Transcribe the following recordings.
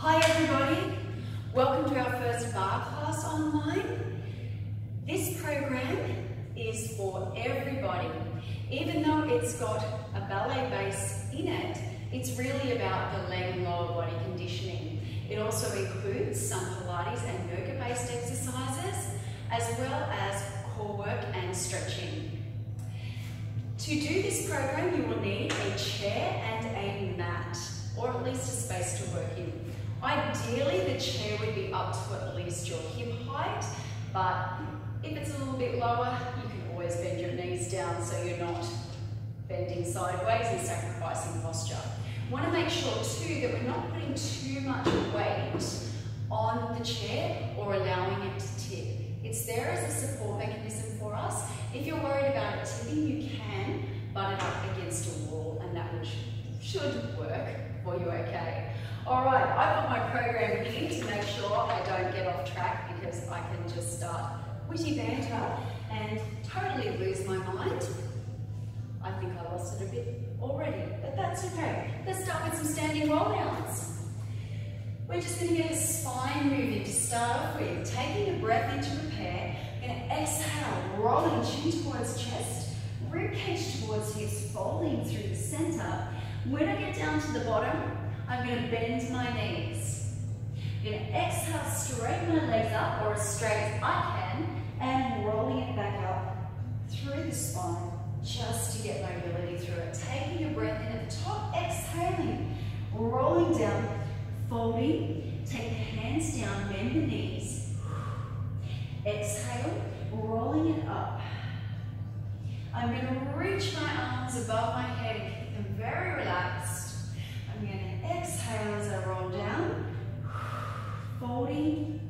Hi everybody, welcome to our first barre class online. This program is for everybody. Even though it's got a ballet base in it, it's really about the leg and lower body conditioning. It also includes some Pilates and yoga based exercises, as well as core work and stretching. To do this program, you will need a chair and a mat, or at least a space to work in. Ideally, the chair would be up to at least your hip height, but if it's a little bit lower, you can always bend your knees down so you're not bending sideways and sacrificing posture. Want to make sure too that we're not putting too much weight on the chair or allowing it to tip. It's there as a support mechanism for us. If you're worried about it tipping, you can butt it up against a wall and that should work for you okay. All right, I've got my program here to make sure I don't get off track because I can just start witty banter and totally lose my mind. I think I lost it a bit already, but that's okay. Let's start with some standing roll downs. We're just going to get a spine moving to start off with. Taking a breath in to prepare. Going to exhale, rolling chin towards chest, rib cage towards hips, folding through the center. When I get down to the bottom, I'm going to bend my knees. I'm going to exhale, straighten my legs up or as straight as I can and rolling it back up through the spine just to get mobility through it. Taking your breath in at the top, exhaling, rolling down, folding, take the hands down, bend the knees. Exhale, rolling it up. I'm going to reach my arms above my head very relaxed. I'm going to exhale as I roll down, folding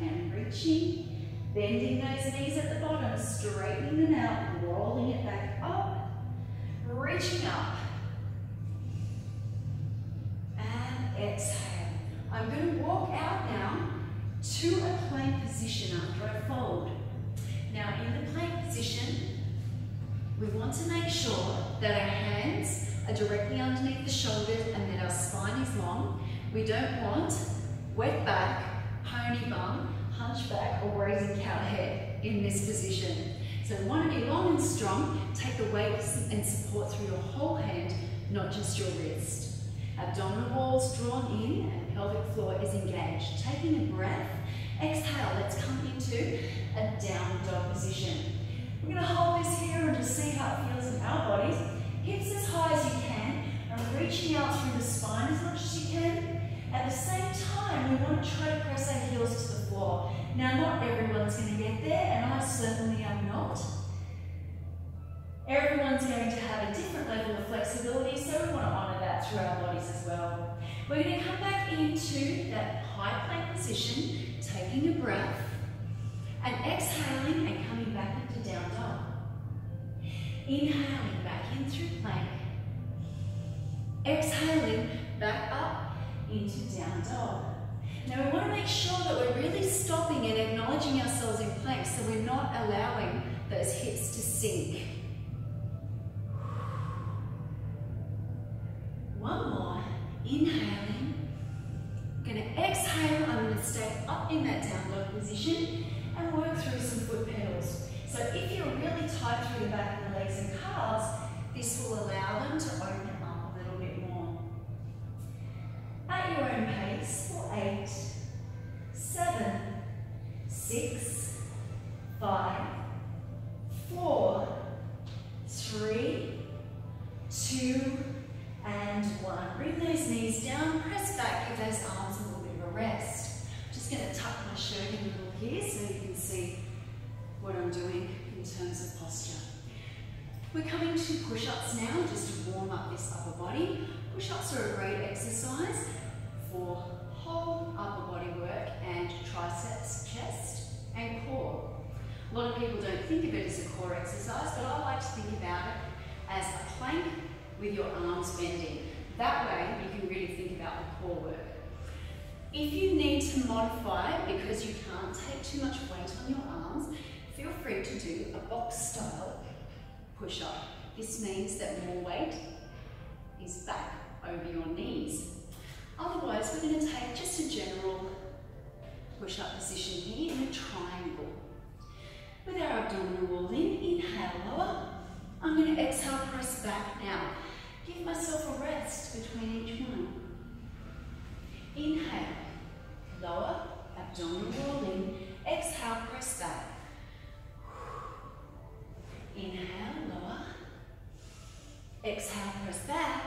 and reaching, bending those knees at the bottom, straightening them out, rolling it back up, reaching up, and exhale. I'm going to walk out now to a plank position after I fold. Now in the plank position, we want to make sure that our hands are directly underneath the shoulders and that our spine is long. We don't want wet back, pony bum, hunchback or raising cow head in this position. So we want to be long and strong. Take the weight and support through your whole hand, not just your wrist. Abdominal walls drawn in and pelvic floor is engaged. Taking a breath, exhale, let's come into a down dog position. We're going to hold this here and just see how it feels in our bodies. Hips as high as you can and reaching out through the spine as much as you can. At the same time, we want to try to press our heels to the floor. Now, not everyone's going to get there, and I certainly am not. Everyone's going to have a different level of flexibility, so we want to honour that through our bodies as well. We're going to come back into that high plank position, taking a breath, and exhaling and coming back into down dog. Inhaling back in through plank. Exhaling back up into down dog. Now we want to make sure that we're really stopping and acknowledging ourselves in plank so we're not allowing those hips to sink. One more, inhaling. Gonna exhale, I'm gonna stay up in that down dog position and work through some foot pedals. So if you're really tight through the back legs and calves, this will allow them to open up a little bit more. At your own pace for eight, seven, six, five, four, three, two, and one. Bring those knees down, press back, give those arms a little bit of a rest. I'm just going to tuck my shirt in a little here so you can see what I'm doing in terms of posture. We're coming to push-ups now, just to warm up this upper body. Push-ups are a great exercise for whole upper body work and triceps, chest, and core. A lot of people don't think of it as a core exercise, but I like to think about it as a plank with your arms bending. That way, you can really think about the core work. If you need to modify it because you can't take too much weight on your arms, feel free to do a box style push-up. This means that more weight is back over your knees. Otherwise, we're going to take just a general push-up position here in a triangle. With our abdominal wall in, inhale, lower. I'm going to exhale, press back now. Give myself a rest between each one. Inhale, lower, abdominal wall in. Exhale, press back. Inhale, lower. Exhale, press back.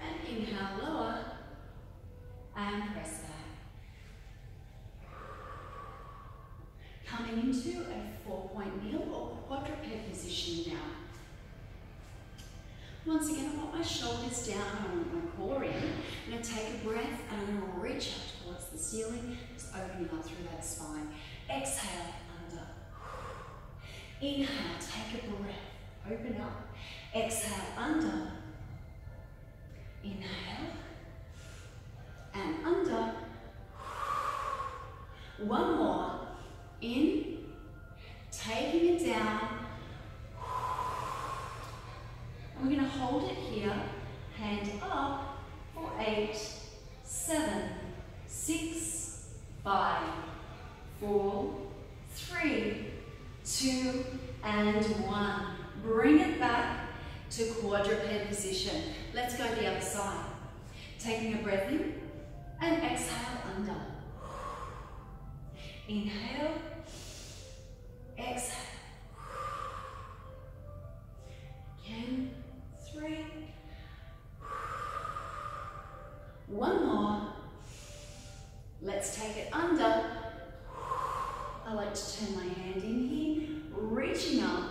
And inhale, lower. And press back. Coming into a four-point kneel or quadruped position now. Once again, I want my shoulders down, I want my core in. I'm going to take a breath and I'm going to reach towards the ceiling, just opening up through that spine. Exhale, under. Inhale, take a breath, open up. Exhale, under. Inhale, and under. One more. In, taking it down. And we're going to hold it here, hand up for eight, seven, six, five, four, three, two, and one. Bring it back to quadruped position. Let's go the other side. Taking a breath in and exhale under. Inhale, exhale. Again, three. One more. Let's take it under. I like to turn my hand in here, reaching up,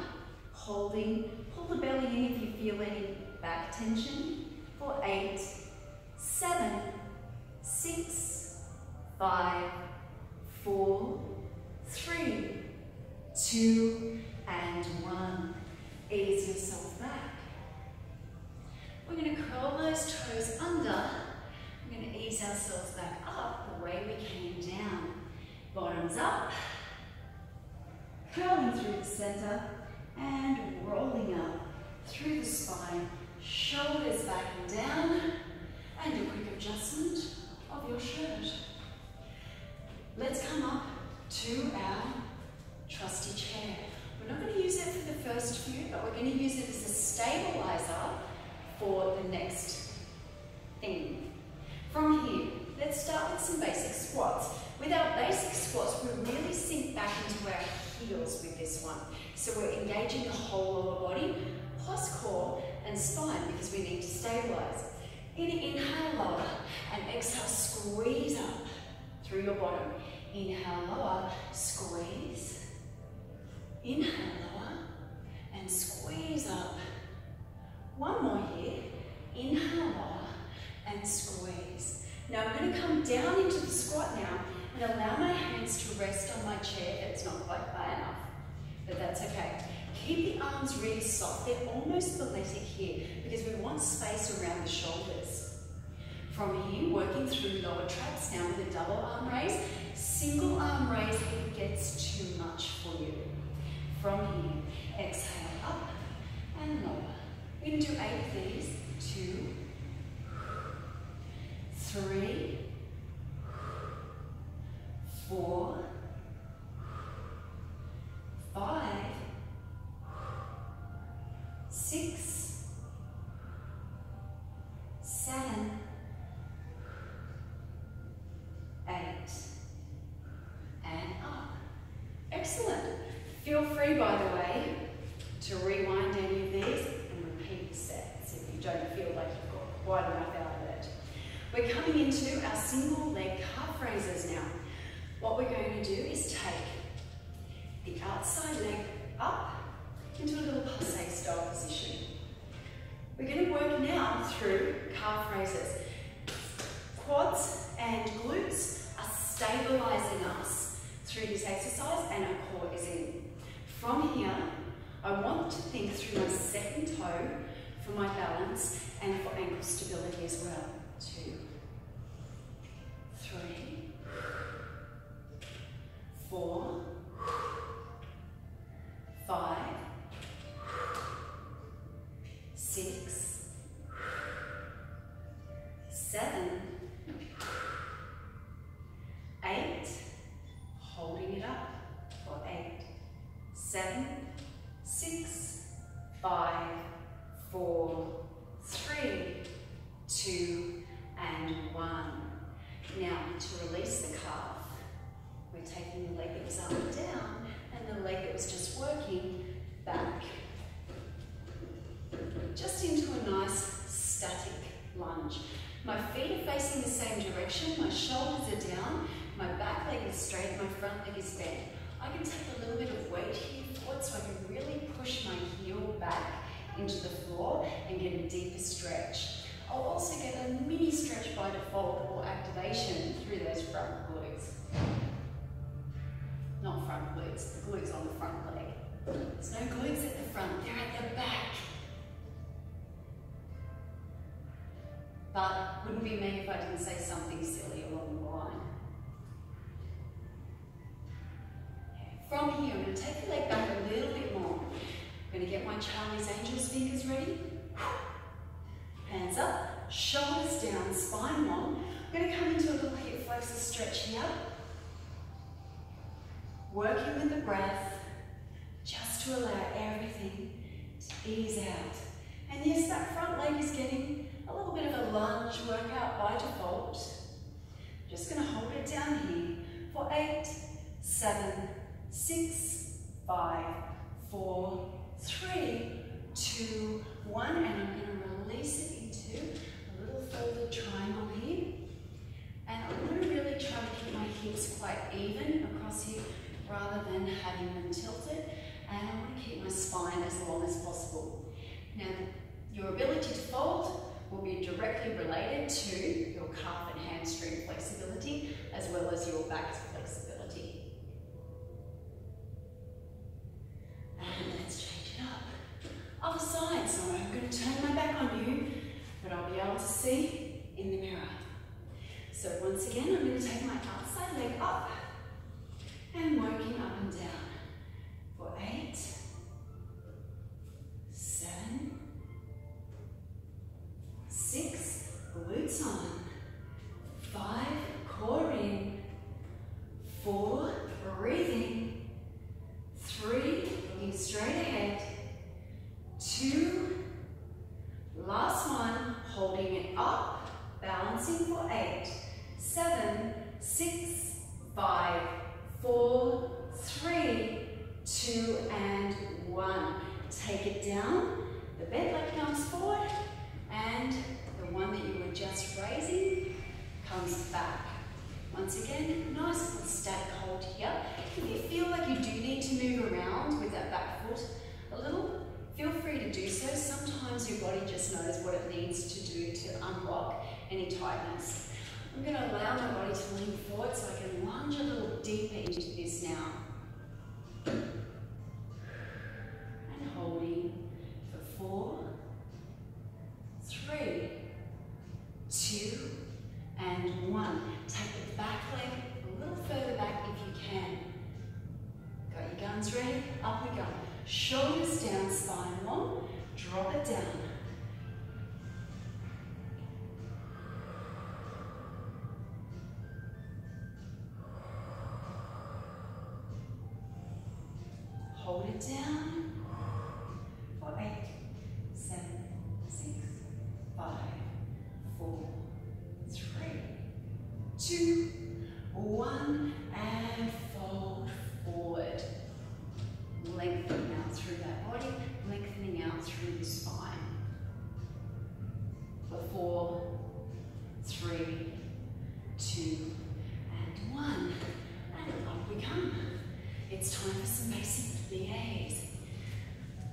holding, pull the belly in if you feel any back tension for eight, seven, six, five, four, three, two, and one. Ease yourself back. We're going to curl those toes under. We're going to ease ourselves back up the way we came down. Bottoms up, curling through the center, and rolling up through the spine, shoulders back and down, and a quick adjustment of your shirt. Let's come up to our trusty chair. We're not going to use it for the first few, but we're going to use it as a stabilizer for the next thing. From here, let's start with some basic squats. With our basic squats, we really sink back into our heels with this one. So we're engaging the whole lower body, plus core and spine because we need to stabilize. In inhale lower and exhale squeeze up through your bottom. Inhale lower, squeeze. Inhale lower and squeeze up. One more here. Inhale and squeeze. Now I'm going to come down into the squat now and allow my hands to rest on my chair. It's not quite high enough, but that's okay. Keep the arms really soft. They're almost balletic here because we want space around the shoulders. From here, working through lower traps now with a double arm raise. Single arm raise if it gets too much for you. From here, exhale up and lower. We're going to do eight of these. Two, three, four, five, six, seven, eight, and up. Excellent. Feel free, by the way, to rewind any of these and repeat the sets if you don't feel like you've got quite enough out of it. We're coming into our single leg calf raises now. What we're going to do is take the outside leg up into a little passe style position. We're going to work now through calf raises. Quads and glutes are stabilizing us through this exercise and our core is in. From here, I want to think through my second toe for my balance and for ankle stability as well. Two, three, four, five, six, Me if I didn't say something silly along the line. From here, I'm going to take the leg back a little bit more. I'm going to get my Charlie's Angels fingers ready. Hands up, shoulders down, spine long. I'm going to come into a little hip flexor stretch here. Working with the breath, just to allow everything to ease out. And yes, that front leg is getting a little bit of a lunge workout by default. Just going to hold it down here for eight, seven, six, five, four, three, two, one, and I'm going to release it into a little further triangle here. And I'm going to really try to keep my hips quite even across here rather than having them tilted. And I want to keep my spine as long as possible. Now, your ability to fold will be directly related to your calf and hamstring flexibility as well as your back flexibility. And let's change it up. Other side, so I'm going to turn my back on you, but I'll be able to see in the mirror. So once again, I'm going to take my outside leg up and working up and down for eight, seven, six, glutes on, five, core in, four, breathing, three, looking straight ahead, two, last one, holding it up, balancing for eight, seven, six, five, four, three, two, and one. Take it down, the bent leg comes forward, and the one that you were just raising comes back. Once again, nice little static hold here. If you feel like you do need to move around with that back foot a little, feel free to do so. Sometimes your body just knows what it needs to do to unblock any tightness. I'm going to allow my body to lean forward so I can lunge a little deeper into this now.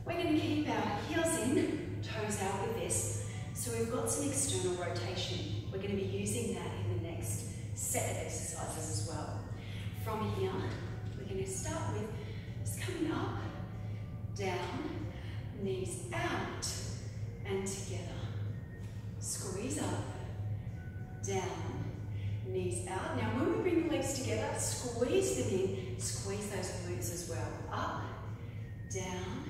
We're going to keep our heels in, toes out with this. So we've got some external rotation. We're going to be using that in the next set of exercises as well. From here, we're going to start with just coming up, down, knees out, and together. Squeeze up, down, knees out. Now when we bring the legs together, squeeze them in, squeeze those glutes as well. Up, down,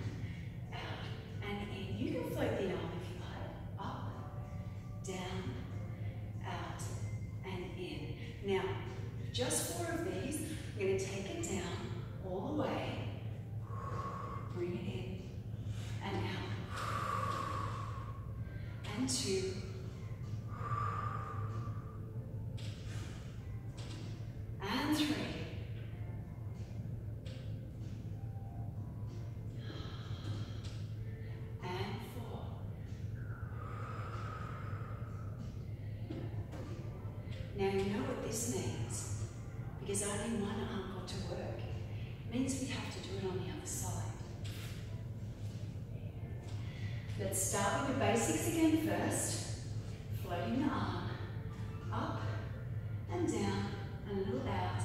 and. You can float the arm if you like. Up, down, out, and in. Now, just four of these. I'm going to take it down all the way. Bring it in and out. And two. And three. And four. Now you know what this means, because only one arm got to work. It means we have to do it on the other side. Let's start with the basics again first. Floating the arm up and down and a little out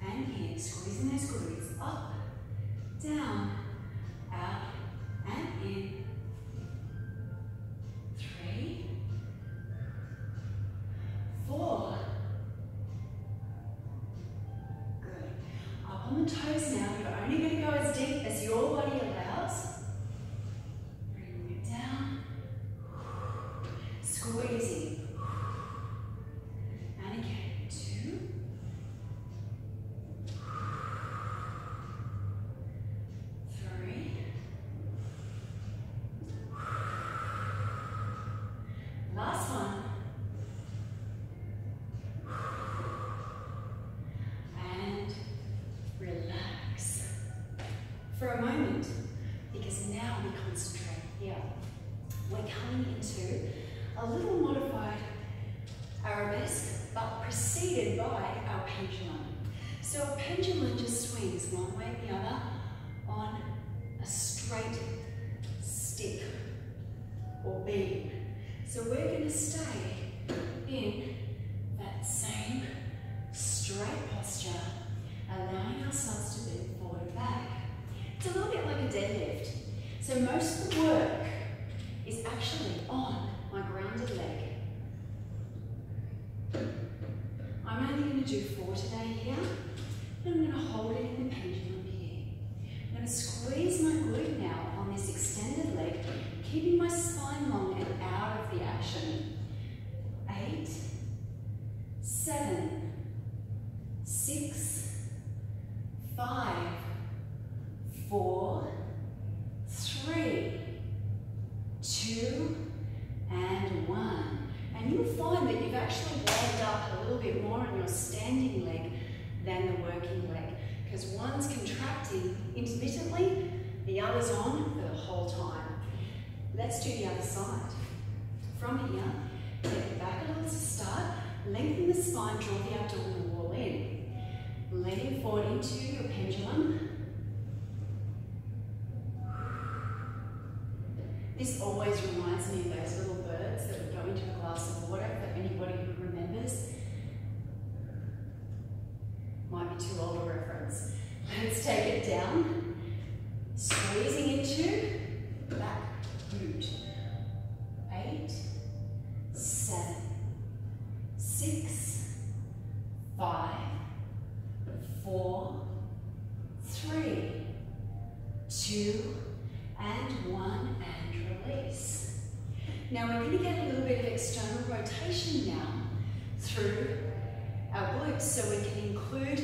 and in, squeezing those glutes up, down, for a moment because now we concentrate here. We're coming into a little modified arabesque but preceded by our pendulum. So a pendulum just swings one way or the other on a straight stick or beam. So we're going to stay in that same straight posture, allowing ourselves to bend forward and back. It's a little bit like a deadlift. So most of the work is actually on my grounded leg. I'm only going to do four today here. And I'm going to hold it in the pendulum here. I'm going to squeeze my glute now on this extended leg, keeping my spine long and out of the action. Eight, seven, six, five, four, three, two, and one. And you'll find that you've actually wound up a little bit more on your standing leg than the working leg because one's contracting intermittently, the other's on for the whole time. Let's do the other side. From here, it back a little to start, lengthen the spine, draw the abdominal wall in. Leaning forward into your pendulum. This always reminds me of those little birds that would go into a glass of water for anybody who remembers. Might be too old a reference. Let's take it down. Squeezing into back glute. Eight, seven, six, five, four, three, two, and one, and release. Now we're going to get a little bit of external rotation now through our glutes so we can include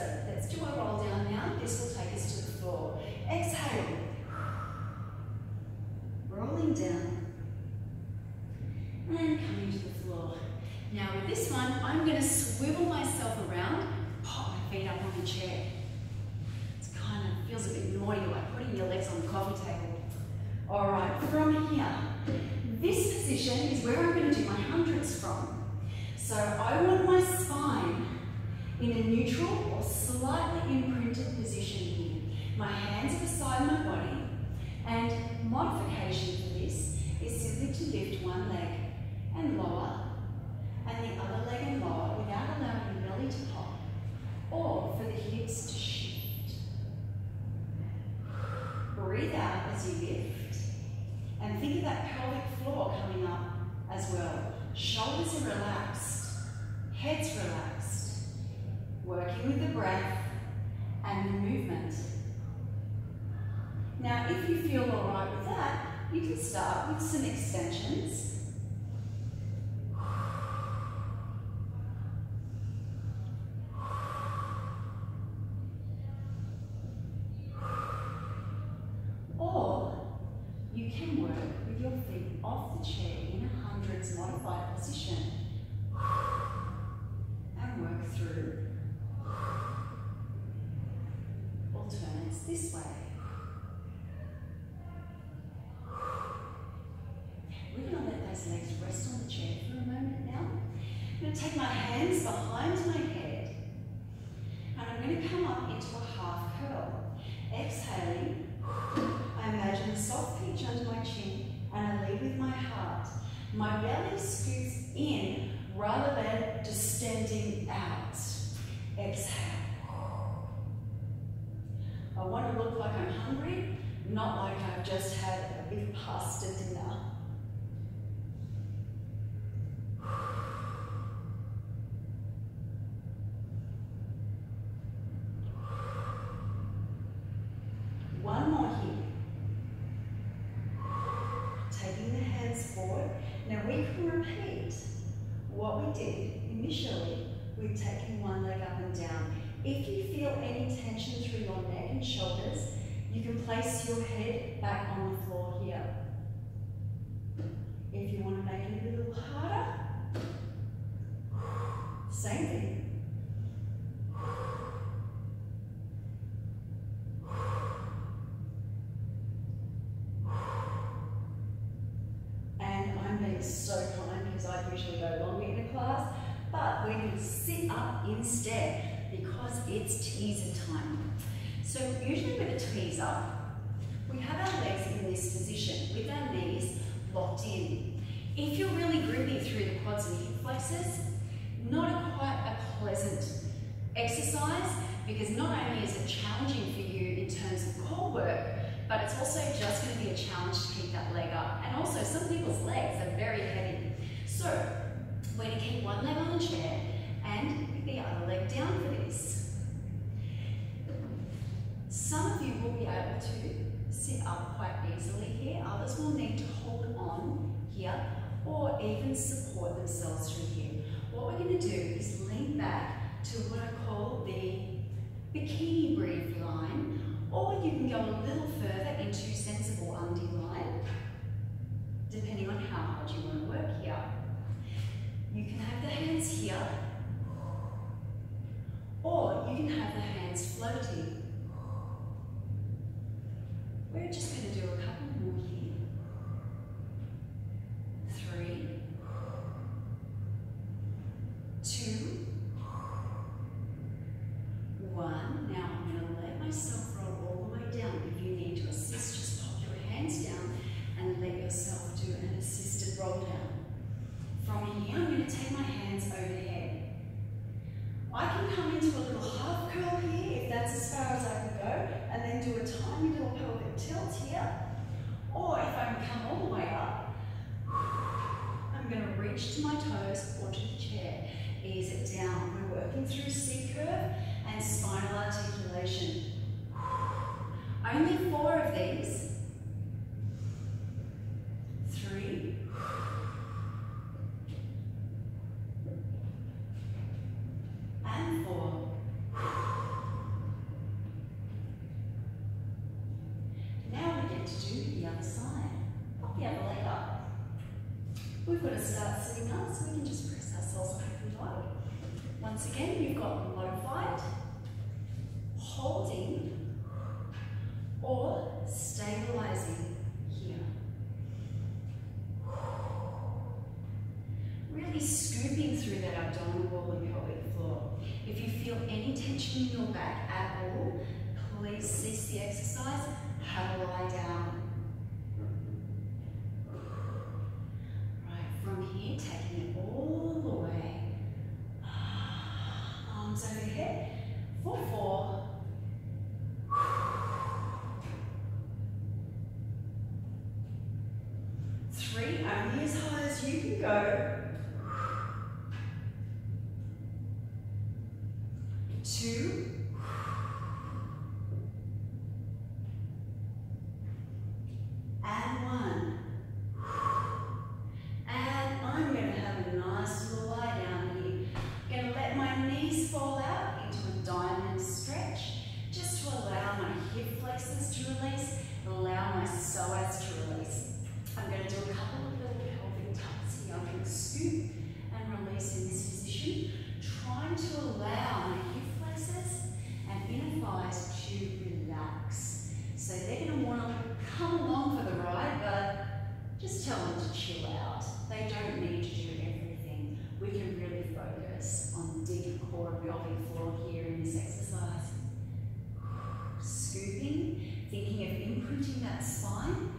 So let's do a roll down now. This will take us to the floor. Exhale. Rolling down. And coming to the floor. Now with this one, I'm going to swivel myself around, pop my feet up on the chair. and the movement. Now, if you feel all right with that, you can start with some extensions exercise because not only is it challenging for you in terms of core work, but it's also just going to be a challenge to keep that leg up. And also, some people's legs are very heavy. So, we're going to keep one leg on the chair and the other leg down for this. Some of you will be able to sit up quite easily here. Others will need to hold on here or even support themselves through here. What we're going to do is lean back to what I call the bikini brief line, or you can go a little further into sensible undie line, depending on how hard you want to work here. You can have the hands here, or you can have the hands floating. We're just going to do a couple working through C curve and spinal articulation. Only four of these. Three. And four. Now we get to do the other side. Pop the other leg up. We've got to start sitting up so we can just press ourselves back and like. Once again, you've got low fight, holding, or stabilizing here. Really scooping through that abdominal wall and pelvic floor. If you feel any tension in your back at all, please cease the exercise, have a lie down. Right, from here, taking it all the way. Arms overhead for four. Three, only as high as you can go. Two. And one. And I'm going to have a nice little lie down here. I'm going to let my knees fall out into a diamond stretch, just to allow my hip flexors to release, allow my psoas to release. I'm going to do a couple of little pelvic tucks here. I'm going to scoop and release in this position, trying to allow my hip flexors and inner thighs to relax. So they're going to want to come along for the ride, but just tell them to chill out. They don't need to do everything. We can really focus on the deep core of the pelvic floor here in this exercise. Scooping, thinking of imprinting that spine,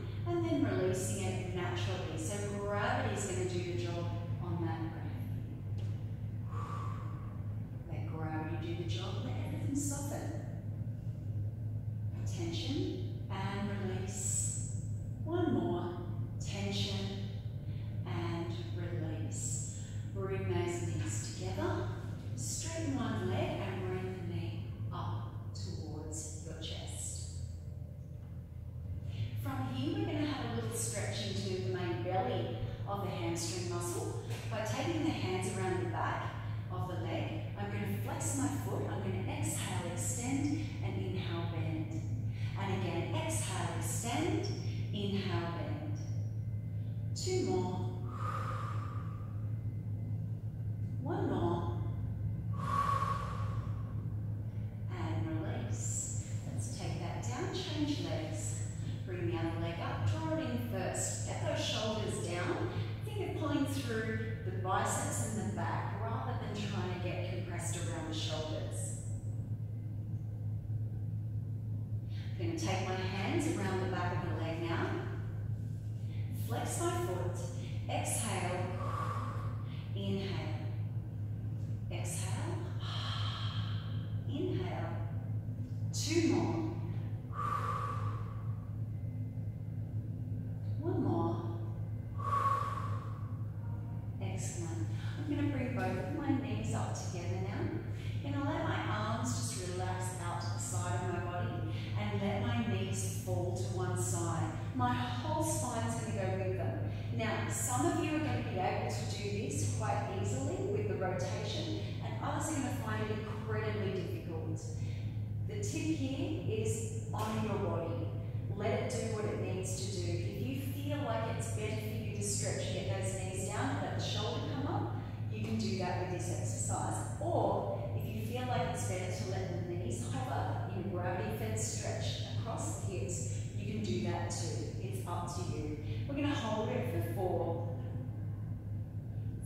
is on your body. Let it do what it needs to do. If you feel like it's better for you to stretch get those knees down, let the shoulder come up, you can do that with this exercise. Or if you feel like it's better to let the knees hover in a gravity-fed stretch across the hips, you can do that too. It's up to you. We're going to hold it for four,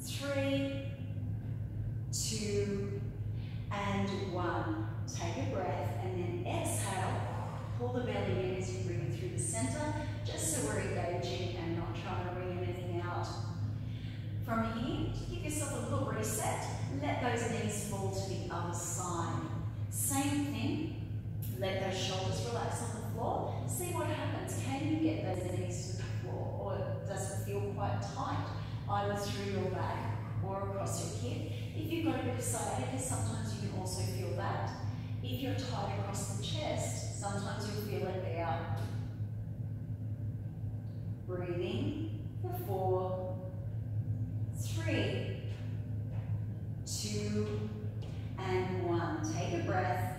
three, two, and one. Take a breath and then exhale. Pull the belly in as you bring it through the center, just so we're engaging and not trying to wring anything out. From here, give yourself a little reset. Let those knees fall to the other side. Same thing. Let those shoulders relax on the floor, see what happens. Can you get those knees to the floor or does it feel quite tight either through your back or across your hip? If you've got a bit of sciatica, sometimes you can also feel that. If you're tight across the chest, sometimes you'll feel it out. Breathing for four, three, two, and one. Take a breath.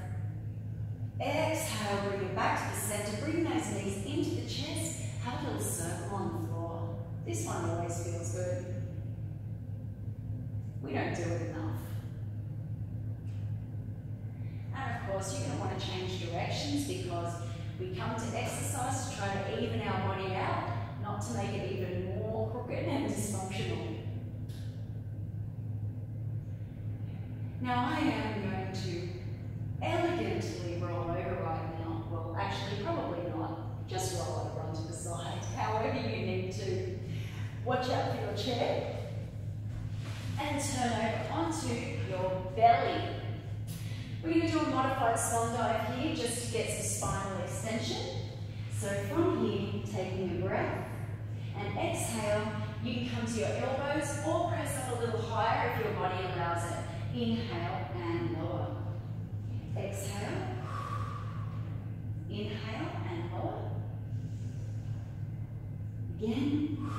Exhale, bring it back to the center. Bring those knees into the chest. Have a little circle on the floor. This one always feels good. We don't do it enough. And of course, you're going to want because we come to exercise to try to even our body out, not to make it even more crooked and dysfunctional. Now I am going to elegantly roll over right now. Well, actually, probably not. Just roll over onto the side, however you need to. Watch out for your chair. And turn over onto your belly. We're going to do a modified swan dive here just to get some spinal extension. So from here, taking a breath and exhale, you can come to your elbows or press up a little higher if your body allows it. Inhale and lower. Exhale. Inhale and lower. Again.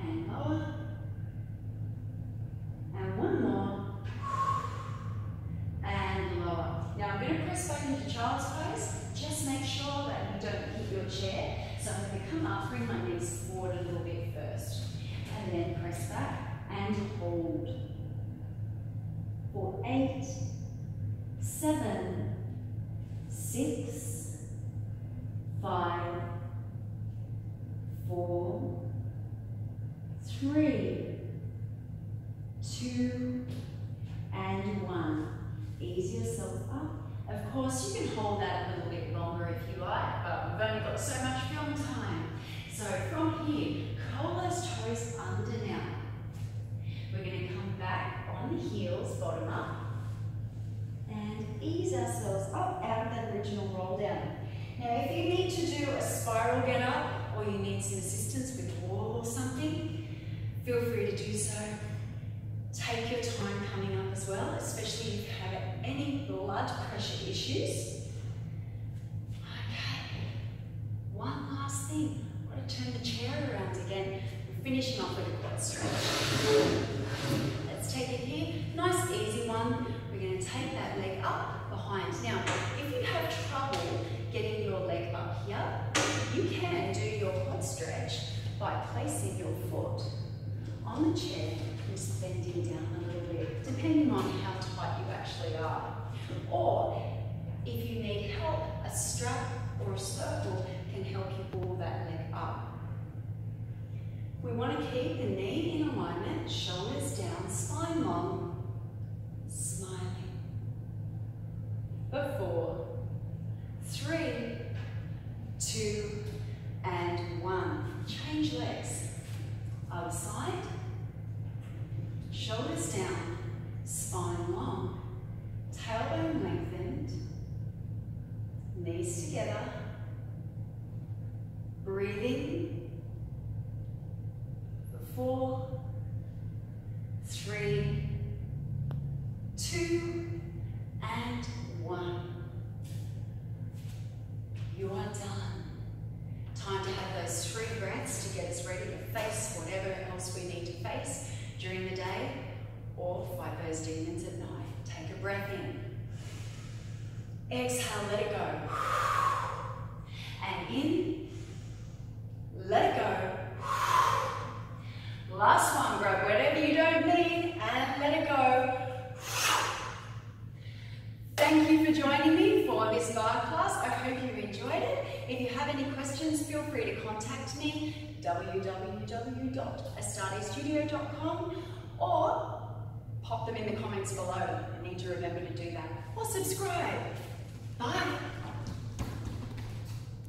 And lower. And one more. And lower. Now I'm going to press back into child's pose. Just make sure that you don't hit your chair. So I'm going to come up, bring my knees forward a little bit first. And then press back and hold for eight, seven, six, five, four, three, two, and one. Ease yourself up. Of course, you can hold that a little bit longer if you like, but we've only got so much film time. So from here, curl those toes under now. We're going to come back on the heels, bottom up, and ease ourselves up out of that original roll down. Now, if you need to do a spiral get up, or you need some assistance with wall or something, feel free to do so. Take your time coming up as well, especially if you have any blood pressure issues. Okay, one last thing. I've got to turn the chair around again. We're finishing off with a quad stretch Let's take it here. Nice easy one. We're going to take that leg up behind. Now, if you have trouble getting your leg up here, you can do your quad stretch by placing your foot on the chair just bending down a little bit, depending on how tight you actually are. Or, if you need help, a strap or a circle can help you pull that leg up. We want to keep the knee in alignment, shoulders down, spine long, smiling. For four, three, two, and one. Change legs. Other side, shoulders down, spine long, tailbone lengthened, knees together,